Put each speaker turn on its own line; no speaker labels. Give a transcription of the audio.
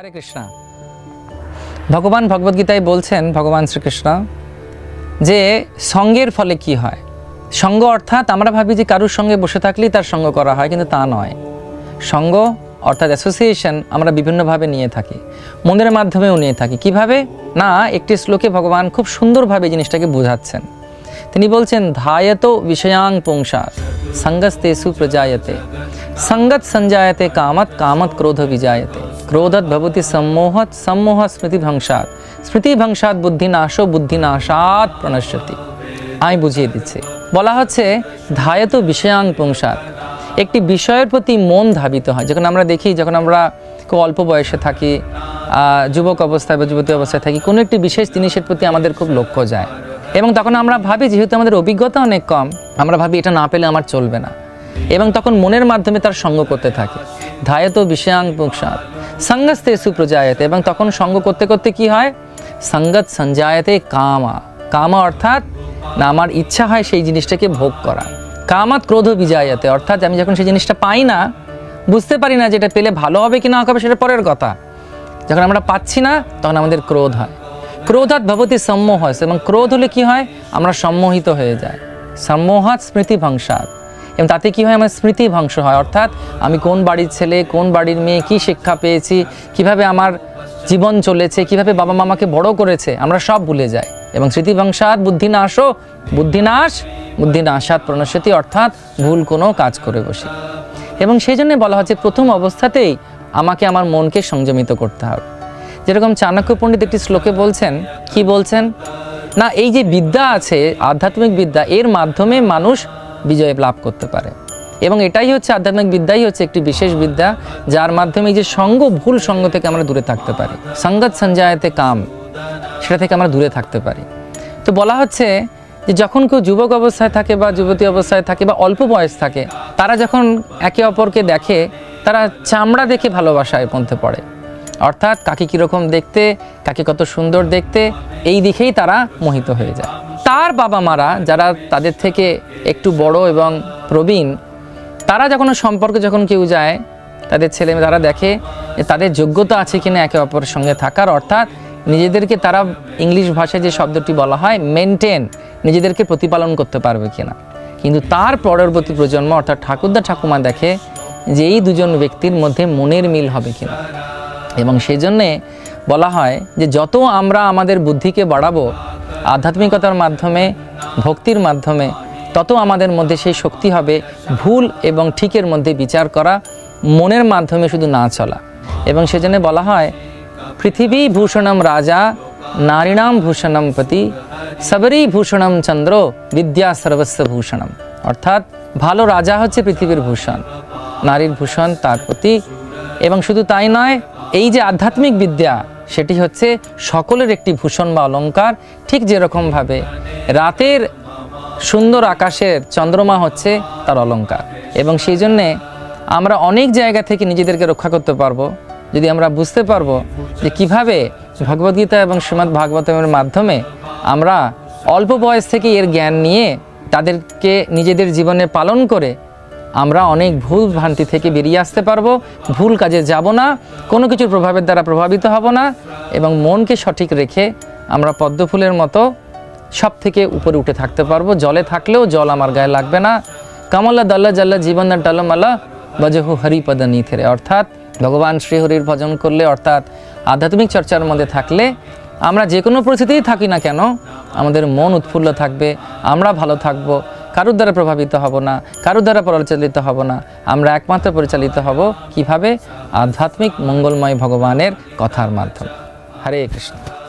হরে কৃষ্ণ। ভগবান ভগবদ্গীতায় বলছেন, ভগবান শ্রীকৃষ্ণ, যে সঙ্গের ফলে কি হয়? সঙ্গ অর্থাৎ আমরা ভাবি যে কারুর সঙ্গে বসে থাকলেই তার সঙ্গ করা হয়, কিন্তু তা নয়। সঙ্গ অর্থাৎ অ্যাসোসিয়েশন আমরা বিভিন্নভাবে নিয়ে থাকি, মনের মাধ্যমেও নিয়ে থাকি। কীভাবে? না, একটি শ্লোকে ভগবান খুব সুন্দরভাবে জিনিসটাকে বোঝাচ্ছেন। তিনি বলছেন, ধায়ত বিষয়াং পুংসাত সঙ্গস্তেসু প্রজায়তে। সঙ্গত সঞ্জায়তে কামত কামত ক্রোধ বিজায়তে ক্রোধত ভবতি সম্মোহত সম্মোহ স্মৃতিভংসাত স্মৃতিভংসাত বুদ্ধিনাশো বুদ্ধিনাশাত প্রণশ্যতি আমি বুঝিয়ে দিচ্ছি। বলা হচ্ছে, ধায়ত বিষয়াং পুংসাত। একটি বিষয়ের প্রতি মন ধাবিত হয়। যখন আমরা দেখি, যখন আমরা খুব অল্প বয়সে থাকি যুবক অবস্থায় বা যুবতী অবস্থায় থাকি, কোনো একটি বিশেষ জিনিসের প্রতি আমাদের খুব লক্ষ্য যায়। এবং তখন আমরা ভাবি, যেহেতু আমাদের অভিজ্ঞতা অনেক কম, আমরা ভাবি এটা না পেলে আমার চলবে না। এবং তখন মনের মাধ্যমে তার সঙ্গ করতে থাকে। ধায়ত বিষয়াং পুংসাত সঙ্গস্তে সুপ্রজায়তে। এবং তখন সঙ্গ করতে করতে কি হয়? সঙ্গত সঞ্জায়তে কামা। কামা অর্থাৎ না আমার ইচ্ছা হয় সেই জিনিসটাকে ভোগ করা। কামাত ক্রোধ বিজায়াতে। অর্থাৎ আমি যখন সেই জিনিসটা পাই না, বুঝতে পারি না যেটা পেলে ভালো হবে কি না হবে, সেটা পরের কথা। যখন আমরা পাচ্ছি না, তখন আমাদের ক্রোধ হয়। ক্রোধাৎ ভবতী সম্মোহ এবং ক্রোধ হলে কি হয়? আমরা সম্মোহিত হয়ে যায় সম্মোহাত স্মৃতি ভংসাত এবং তাতে কি হয় আমার স্মৃতি ভংস হয়? অর্থাৎ আমি কোন বাড়ির ছেলে, কোন বাড়ির মেয়ে, কি শিক্ষা পেয়েছি, কীভাবে আমার জীবন চলেছে, কীভাবে বাবা মামাকে বড় করেছে, আমরা সব ভুলে যাই। এবং স্মৃতিভংসাত বুদ্ধিনাশও বুদ্ধিনাশ বুদ্ধিনাশাত প্রণশ্যতি অর্থাৎ ভুল কোনো কাজ করে বসি। এবং সেই জন্য বলা হচ্ছে প্রথম অবস্থাতেই আমাকে আমার মনকে সংযমিত করতে হবে। যেরকম চাণক্য পণ্ডিত একটি শ্লোকে বলছেন, কি বলছেন? না, এই যে বিদ্যা আছে, আধ্যাত্মিক বিদ্যা, এর মাধ্যমে মানুষ বিজয় লাভ করতে পারে। এবং এটাই হচ্ছে আধ্যাত্মিক বিদ্যাই হচ্ছে একটি বিশেষ বিদ্যা, যার মাধ্যমে এই যে সঙ্গ, ভুল সঙ্গ থেকে আমরা দূরে থাকতে পারি। সঙ্গত সঞ্জায়তে কাম, সেটা থেকে আমরা দূরে থাকতে পারি। তো বলা হচ্ছে যে যখন কেউ যুবক অবস্থায় থাকে বা যুবতী অবস্থায় থাকে বা অল্প বয়স থাকে, তারা যখন একে অপরকে দেখে, তারা চামড়া দেখে ভালোবাসায় মধ্যে পড়ে। অর্থাৎ কাকে কীরকম দেখতে, কাকে কত সুন্দর দেখতে, এই দিকেই তারা মোহিত হয়ে যায়। তার বাবা মারা, যারা তাদের থেকে একটু বড় এবং প্রবীণ, তারা যখন সম্পর্কে যখন কেউ যায়, তাদের ছেলে তারা দেখে যে তাদের যোগ্যতা আছে কিনা একে অপরের সঙ্গে থাকার, অর্থাৎ নিজেদেরকে তারা ইংলিশ ভাষায় যে শব্দটি বলা হয় মেনটেন নিজেদেরকে প্রতিপালন করতে পারবে কিনা। কিন্তু তার পরবর্তী প্রজন্ম, অর্থাৎ ঠাকুরদা ঠাকুমা দেখে যে এই দুজন ব্যক্তির মধ্যে মনের মিল হবে কিনা। এবং সেই জন্যে বলা হয় যে যত আমরা আমাদের বুদ্ধিকে বাড়াবো আধ্যাত্মিকতার মাধ্যমে, ভক্তির মাধ্যমে, তত আমাদের মধ্যে সেই শক্তি হবে, ভুল এবং ঠিকের মধ্যে বিচার করা, মনের মাধ্যমে শুধু না চলা। এবং সেজন্য বলা হয়, পৃথিবী ভূষণম রাজা নারীণাম ভূষণম পতি, সবরী ভূষণম চন্দ্র, বিদ্যা সর্বস্ব ভূষণম। অর্থাৎ, ভালো রাজা হচ্ছে পৃথিবীর ভূষণ, নারীর ভূষণ তার প্রতি। এবং শুধু তাই নয়, এই যে আধ্যাত্মিক বিদ্যা সেটি হচ্ছে সকলের একটি ভূষণ বা অলঙ্কার ঠিক যেরকমভাবে রাতের সুন্দর আকাশের চন্দ্রমা হচ্ছে তার অলঙ্কার। এবং সেই জন্যে আমরা অনেক জায়গা থেকে নিজেদেরকে রক্ষা করতে পারব। যদি আমরা বুঝতে পারব যে কীভাবে ভগবদ্গীতা এবং শ্রীমদ্ ভাগবতমের মাধ্যমে আমরা অল্প বয়স থেকে এর জ্ঞান নিয়ে তাদেরকে নিজেদের জীবনে পালন করে আমরা অনেক ভুল ভ্রান্তি থেকে বেরিয়ে আসতে পারব, ভুল কাজে যাব না, কোনো কিছুর প্রভাবের দ্বারা প্রভাবিত হব না এবং মনকে সঠিক রেখে আমরা পদ্মফুলের মতো সব থেকে উপরে উঠে থাকতে পারব। জলে থাকলেও জল আমার গায়ে লাগবে না। কামলা দাল্লা জাল্লা জীবন টালমালা বজহু হরিপদ নিথেরে। অর্থাৎ ভগবান শ্রীহরির ভজন করলে, অর্থাৎ আধ্যাত্মিক চর্চার মধ্যে থাকলে আমরা যে কোনো পরিস্থিতিই থাকি না কেন, আমাদের মন উৎফুল্ল থাকবে, আমরা ভালো থাকব। কারুর দ্বারা প্রভাবিত হব না, কারোর দ্বারা পরিচালিত হব না। আমরা একমাত্র পরিচালিত হব কীভাবে? আধ্যাত্মিক মঙ্গলময় ভগবানের কথার মাধ্যমে। হরে কৃষ্ণ।